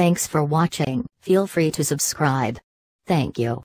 Thanks for watching, feel free to subscribe. Thank you.